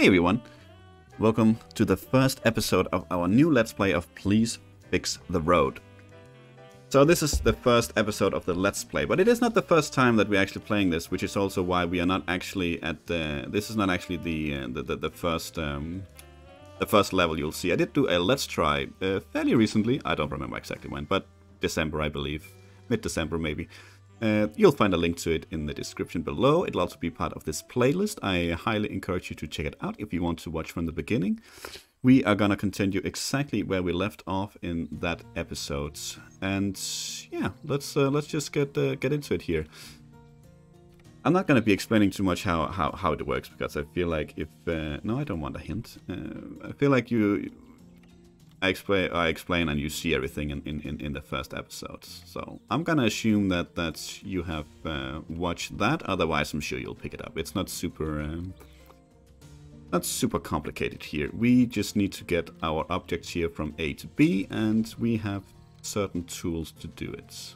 Hey everyone! Welcome to the first episode of our new Let's Play of Please Fix the Road. So this is the first episode of the Let's Play, but it is not the first time that we're actually playing this, which is also why we are not actually at the... This is not actually the uh, the, the, the, first um, the first level you'll see. I did do a Let's Try uh, fairly recently, I don't remember exactly when, but December I believe, mid-December maybe. Uh, you'll find a link to it in the description below. It'll also be part of this playlist. I highly encourage you to check it out if you want to watch from the beginning. We are gonna continue exactly where we left off in that episode, and yeah, let's uh, let's just get uh, get into it here. I'm not gonna be explaining too much how how, how it works because I feel like if uh, no, I don't want a hint. Uh, I feel like you I explain, I explain, and you see everything in, in, in the first episode. So I'm gonna assume that that you have uh, watched that. Otherwise, I'm sure you'll pick it up. It's not super, um, not super complicated here. We just need to get our objects here from A to B, and we have certain tools to do it.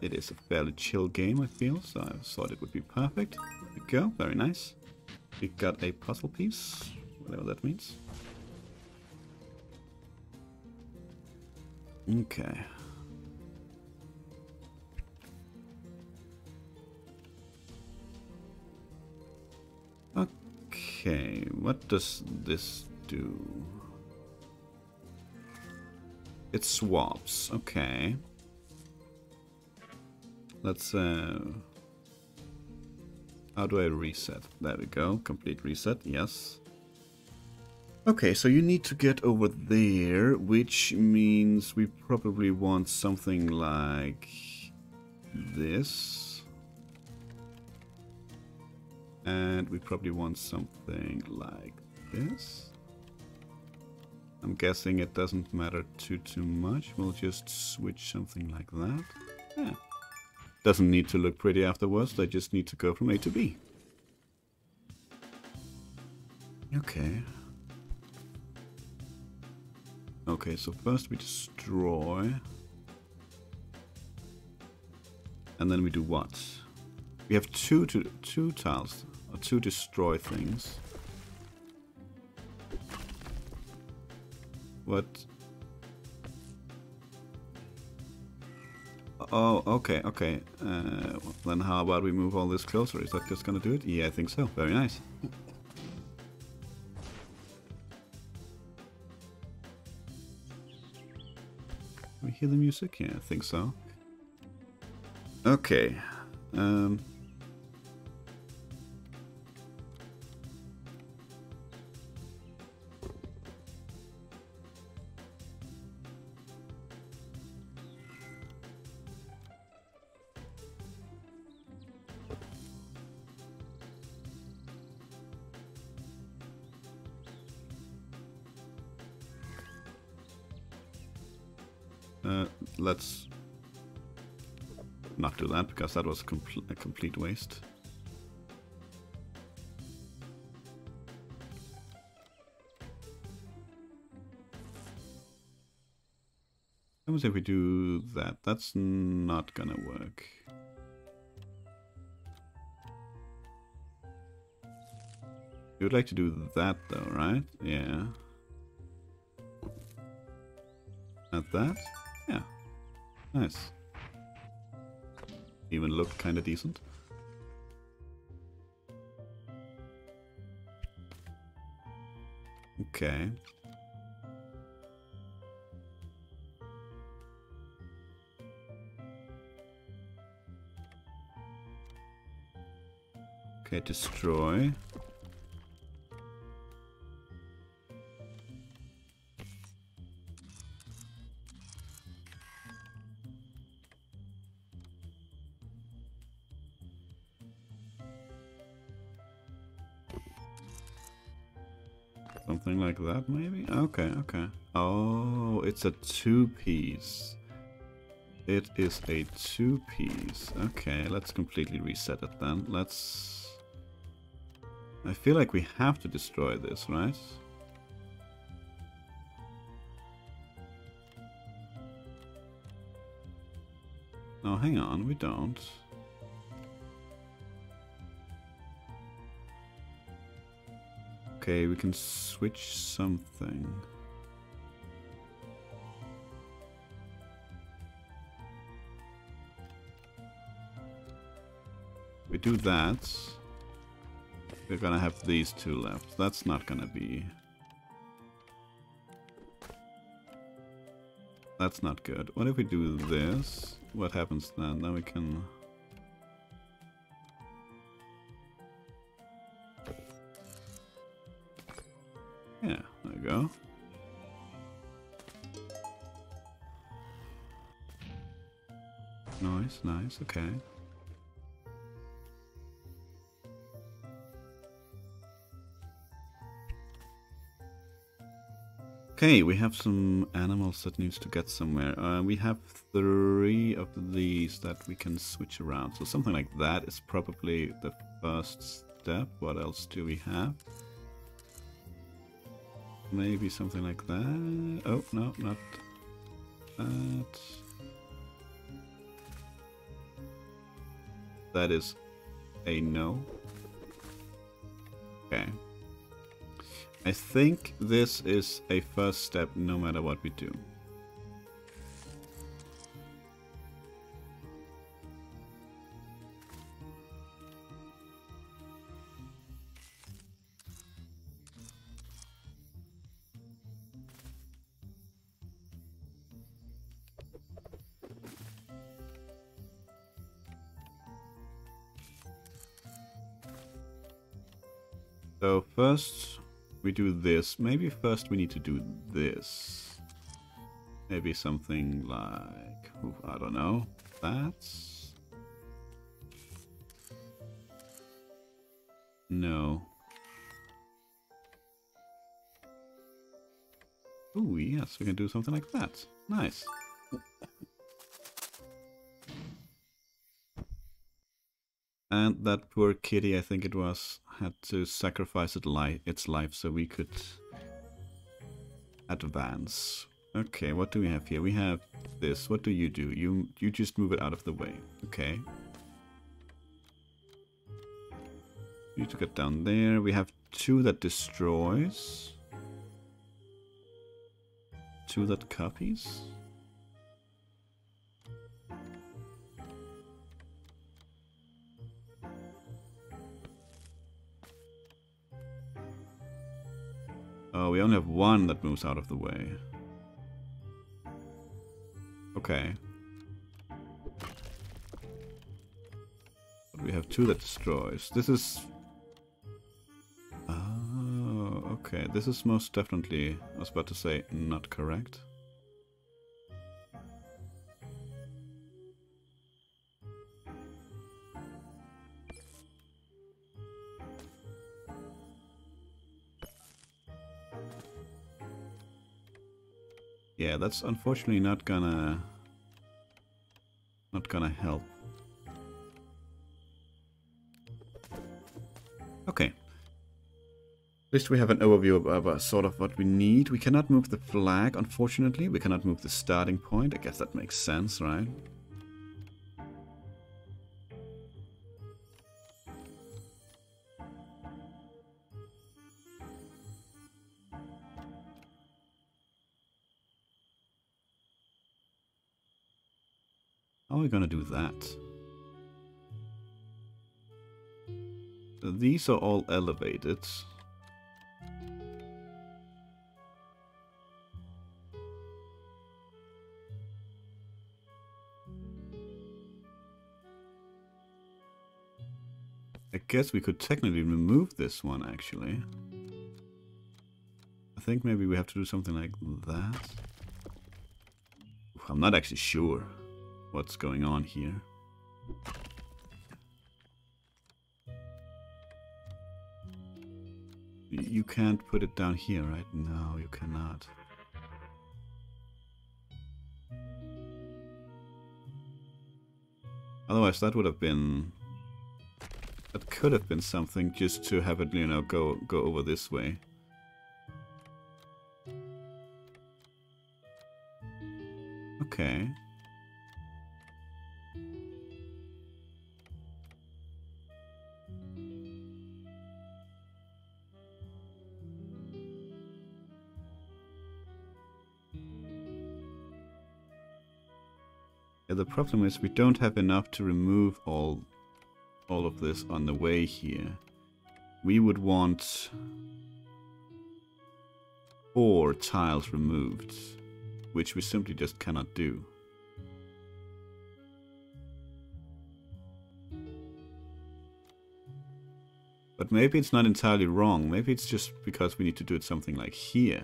It is a fairly chill game, I feel, so I thought it would be perfect. There we go, very nice. We got a puzzle piece, whatever that means. Okay. Okay, what does this do? It swaps, okay. Let's, uh... How do I reset? There we go, complete reset, yes. Okay, so you need to get over there, which means we probably want something like this. And we probably want something like this. I'm guessing it doesn't matter too too much. We'll just switch something like that. Yeah. Doesn't need to look pretty afterwards, they just need to go from A to B. Okay. Okay, so first we destroy. And then we do what? We have two to two tiles, or two destroy things. What Oh, okay, okay. Uh, then how about we move all this closer? Is that just gonna do it? Yeah, I think so. Very nice. we hear the music? Yeah, I think so. Okay. Um, that was compl a complete waste. What if we do that? That's not gonna work. You would like to do that though, right? Yeah. At that? Yeah. Nice. Even look kinda decent. Okay. Okay, destroy. Something like that, maybe? Okay, okay. Oh, it's a two-piece. It is a two-piece. Okay, let's completely reset it then. Let's... I feel like we have to destroy this, right? No, hang on, we don't. Okay, we can switch something. We do that. We're gonna have these two left. That's not gonna be... That's not good. What if we do this? What happens then? Then we can... Okay. Okay, we have some animals that needs to get somewhere. Uh, we have three of these that we can switch around. So something like that is probably the first step. What else do we have? Maybe something like that. Oh, no, not that. That is a no. Okay. I think this is a first step no matter what we do. First we do this, maybe first we need to do this. Maybe something like, I don't know, that's... No. Oh yes, we can do something like that. Nice. And that poor kitty, I think it was, had to sacrifice it li its life so we could advance. Okay, what do we have here? We have this. What do you do? You you just move it out of the way. Okay. You need to get down there. We have two that destroys. Two that copies. Only have one that moves out of the way. Okay. But we have two that destroys. This is... Oh, okay. This is most definitely, I was about to say, not correct. Yeah, that's unfortunately not gonna... Not gonna help. Okay. At least we have an overview of, of uh, sort of what we need. We cannot move the flag, unfortunately. We cannot move the starting point. I guess that makes sense, right? How are going to do that? These are all elevated. I guess we could technically remove this one, actually. I think maybe we have to do something like that. I'm not actually sure what's going on here. You can't put it down here, right? No, you cannot. Otherwise, that would have been... That could have been something just to have it, you know, go, go over this way. Okay. The problem is we don't have enough to remove all all of this on the way here. We would want four tiles removed, which we simply just cannot do. But maybe it's not entirely wrong. Maybe it's just because we need to do it something like here.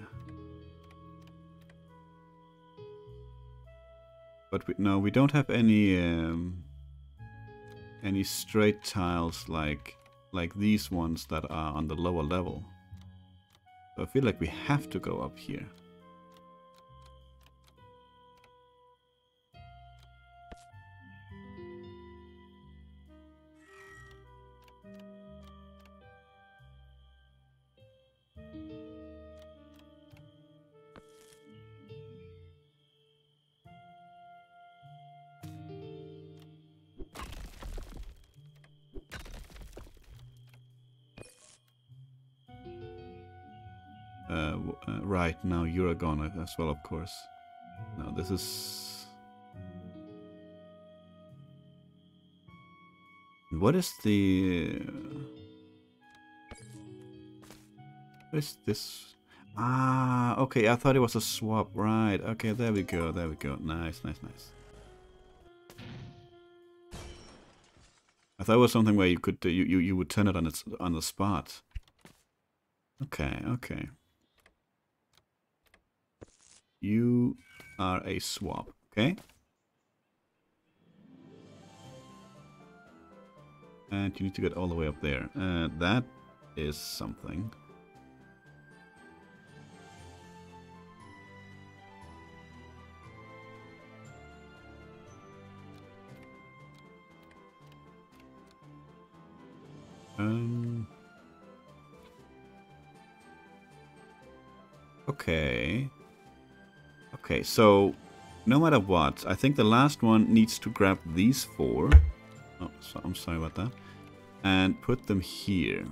But we, no, we don't have any um, any straight tiles like like these ones that are on the lower level. So I feel like we have to go up here. Gone as well, of course. Now this is... What is the... What is this? Ah, okay, I thought it was a swap. Right, okay, there we go, there we go. Nice, nice, nice. I thought it was something where you could uh, you, you you would turn it on its on the spot. Okay, okay. You are a swap, okay? And you need to get all the way up there. Uh, that is something. Um... Okay. Okay, so no matter what, I think the last one needs to grab these four. Oh, so I'm sorry about that. And put them here.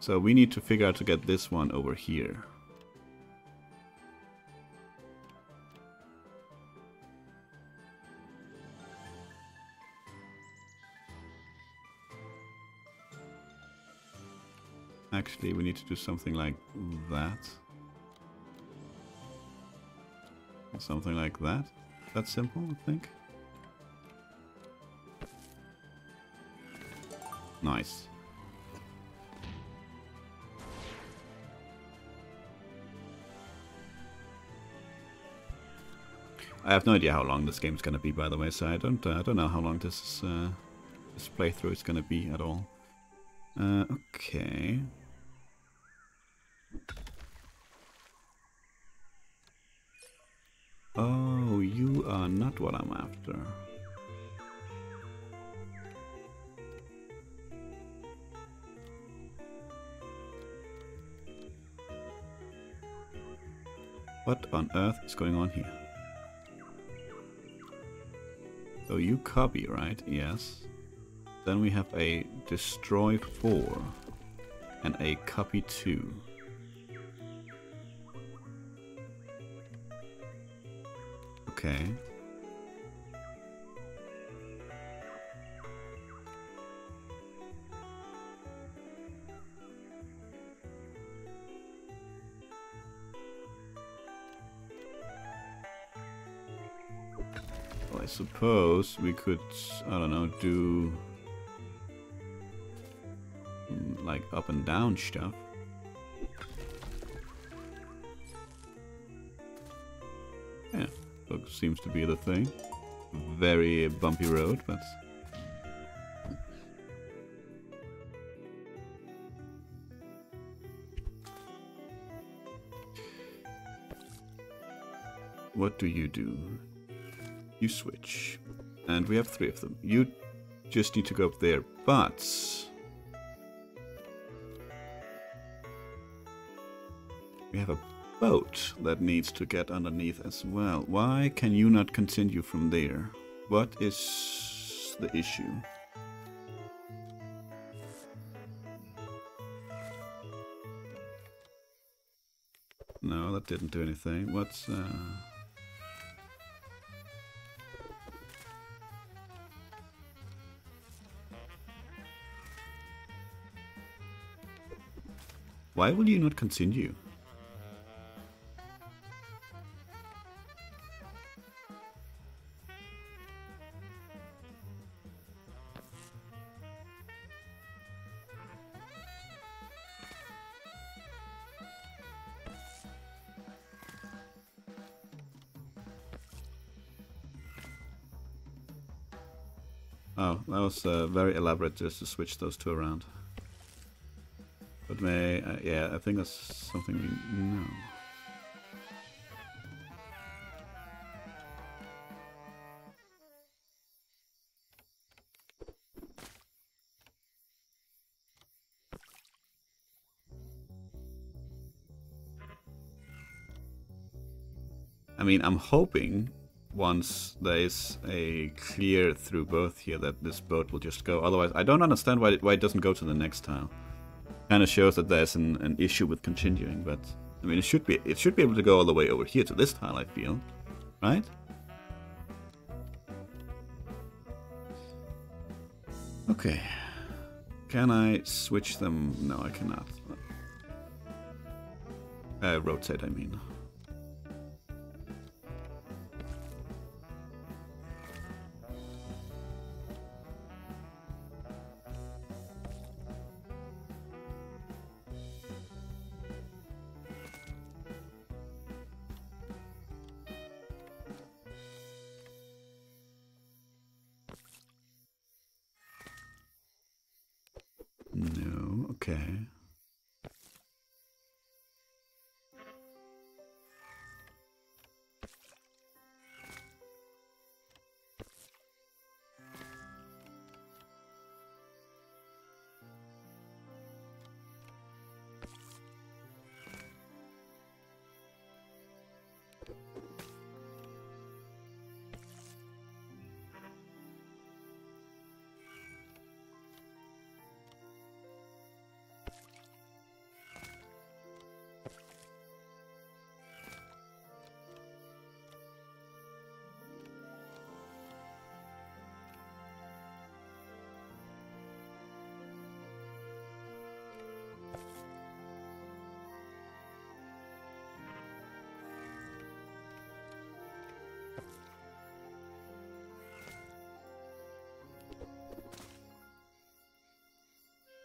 So we need to figure out to get this one over here. Actually, we need to do something like that. Something like that. That's simple, I think. Nice. I have no idea how long this game's gonna be, by the way, so I don't uh, I don't know how long this uh, this playthrough is gonna be at all. Uh, okay. Oh, you are not what I'm after. What on earth is going on here? So you copy, right? Yes. Then we have a destroy 4 and a copy 2. Suppose we could, I don't know, do mm, like up and down stuff. Yeah, look, seems to be the thing. Very bumpy road, but... What do you do? You switch. And we have three of them. You just need to go up there, but... We have a boat that needs to get underneath as well. Why can you not continue from there? What is the issue? No, that didn't do anything. What's... Uh... Why will you not continue? Oh, that was uh, very elaborate just to switch those two around. May, uh, yeah, I think that's something we know. I mean, I'm hoping once there is a clear through both here that this boat will just go. Otherwise, I don't understand why it, why it doesn't go to the next tile. Kind of shows that there's an, an issue with continuing, but I mean, it should be it should be able to go all the way over here to this tile. I feel, right? Okay. Can I switch them? No, I cannot. Uh, rotate, I mean.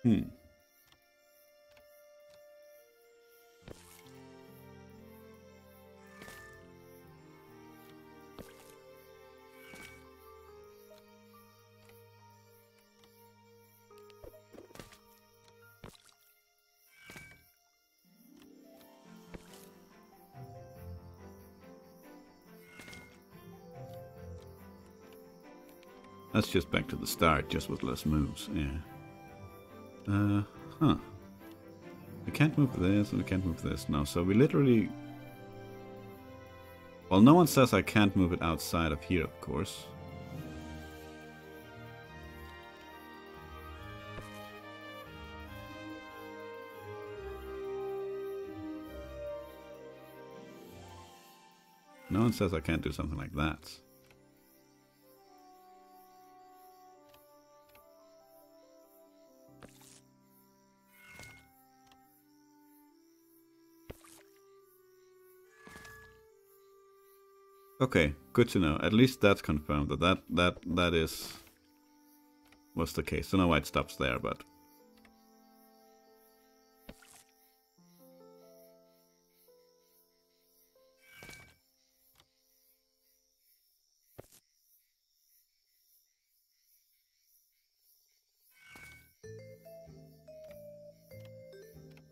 Hmm. That's just back to the start, just with less moves, yeah. Uh, huh. We can't move this, and we can't move this. now. so we literally... Well, no one says I can't move it outside of here, of course. No one says I can't do something like that. Okay, good to know. At least that's confirmed that that that, that is was the case. Don't know why it stops there, but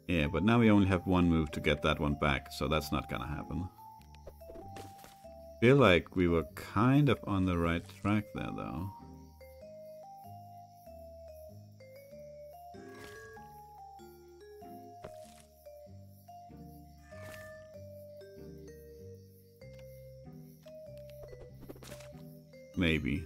Yeah, but now we only have one move to get that one back, so that's not gonna happen. Feel like we were kind of on the right track there, though. Maybe.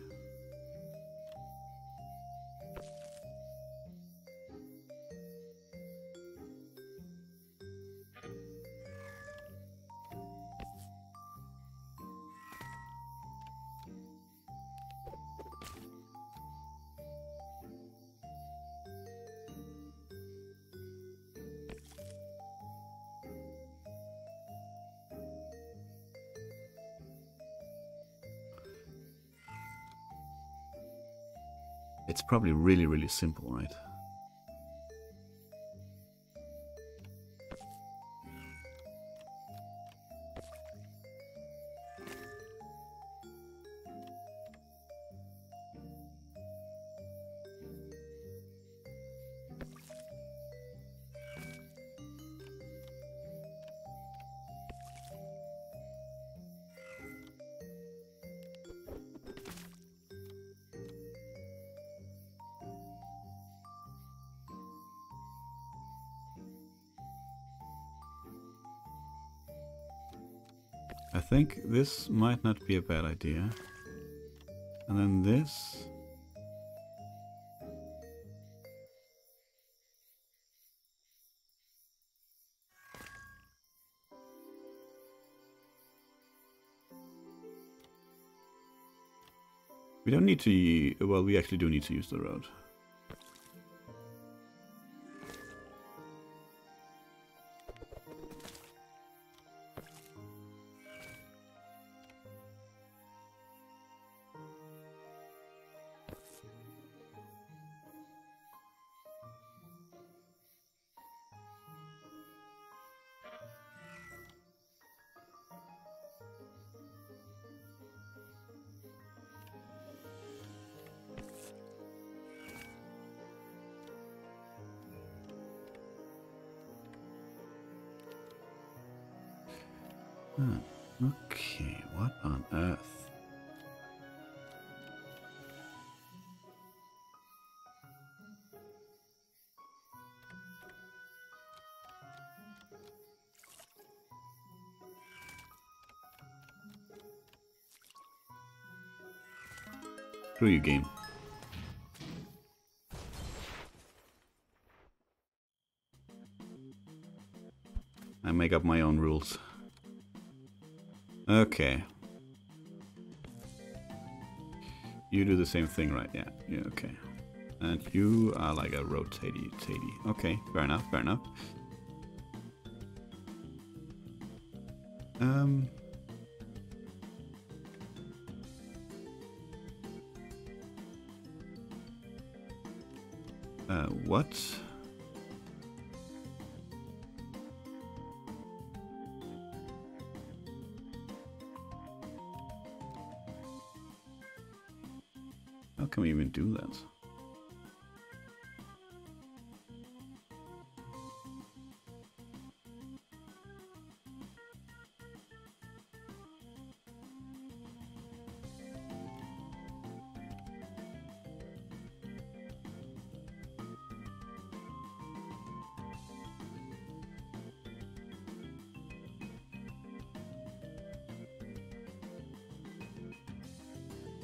Probably really, really simple, right? I think this might not be a bad idea. And then this. We don't need to, well, we actually do need to use the road. Okay, what on earth? Screw you, game. I make up my own rules. Okay. You do the same thing, right? Yeah. Yeah, okay. And you are like a rotatey tatey. Okay, fair enough, fair enough. Um Uh, what? Can we even do that?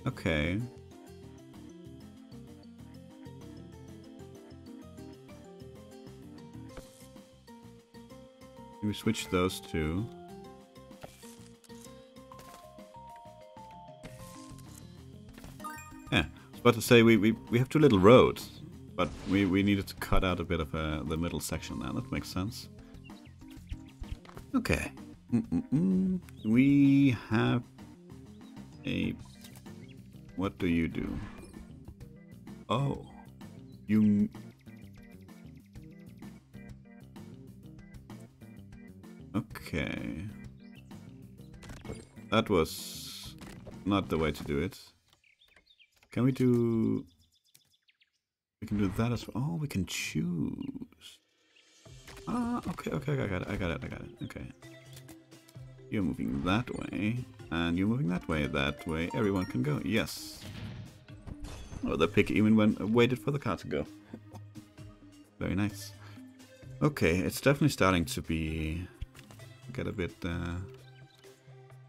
Okay. We switch those two. Yeah, I was about to say we, we, we have two little roads, but we, we needed to cut out a bit of uh, the middle section there. That makes sense. Okay. Mm -mm -mm. We have a... What do you do? Oh. You... Okay. That was not the way to do it. Can we do... We can do that as well. Oh, we can choose. Ah, okay, okay, I got it, I got it, I got it. Okay. You're moving that way, and you're moving that way, that way. Everyone can go. Yes. Oh, the pick even went waited for the car to go. Very nice. Okay, it's definitely starting to be get a bit uh,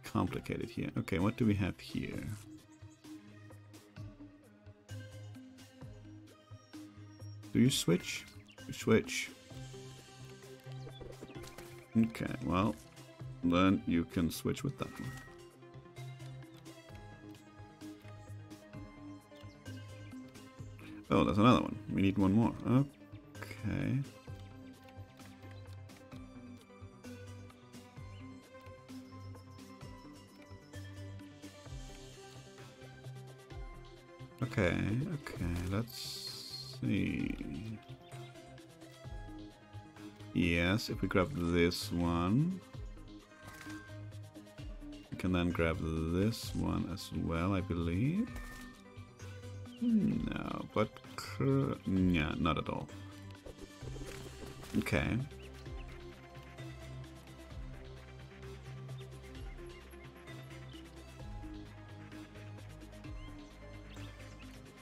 complicated here. Okay, what do we have here? Do you switch? You switch. Okay, well, then you can switch with that one. Oh, there's another one. We need one more. Okay. Okay, okay, let's see. Yes, if we grab this one. We can then grab this one as well, I believe. No, but... Yeah, not at all. Okay.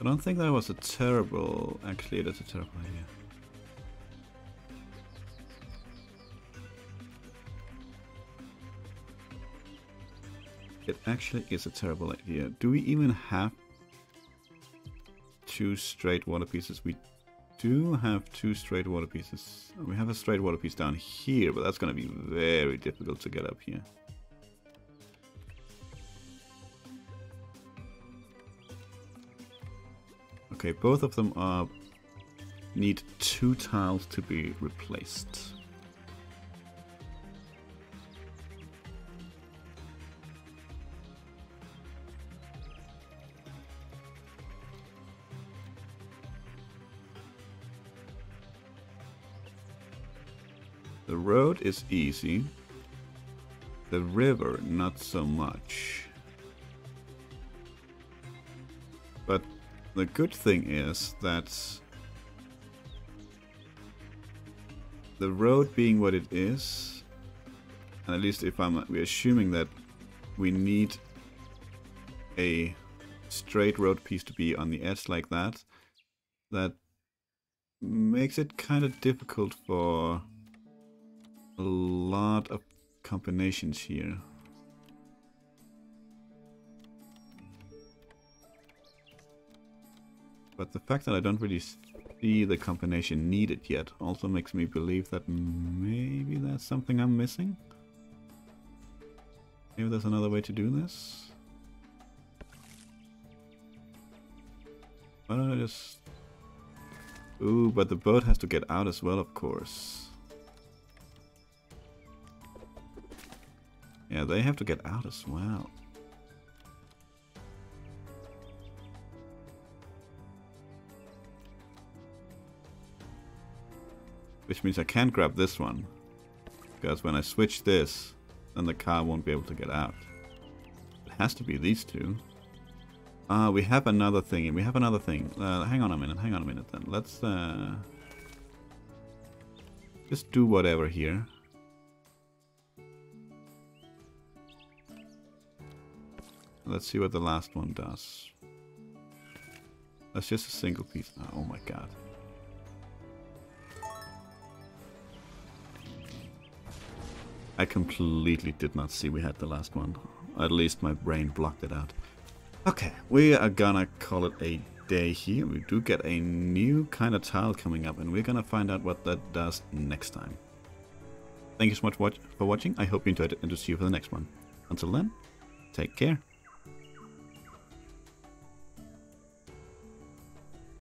I don't think that was a terrible... Actually, that's a terrible idea. It actually is a terrible idea. Do we even have two straight water pieces? We do have two straight water pieces. We have a straight water piece down here, but that's going to be very difficult to get up here. Okay, both of them are need two tiles to be replaced. The road is easy. The river, not so much. The good thing is that the road being what it is, and at least if I'm we're assuming that we need a straight road piece to be on the edge like that, that makes it kind of difficult for a lot of combinations here. But the fact that I don't really see the combination needed yet also makes me believe that maybe there's something I'm missing. Maybe there's another way to do this. Why don't I just... Ooh, but the boat has to get out as well, of course. Yeah, they have to get out as well. Which means I can't grab this one. Because when I switch this, then the car won't be able to get out. It has to be these two. Ah, uh, we have another thing. We have another thing. Uh, hang on a minute. Hang on a minute then. Let's uh, just do whatever here. Let's see what the last one does. That's just a single piece. Oh my god. I completely did not see we had the last one. At least my brain blocked it out. Okay, we are gonna call it a day here. We do get a new kind of tile coming up and we're gonna find out what that does next time. Thank you so much for watching. I hope you enjoyed it and to see you for the next one. Until then, take care.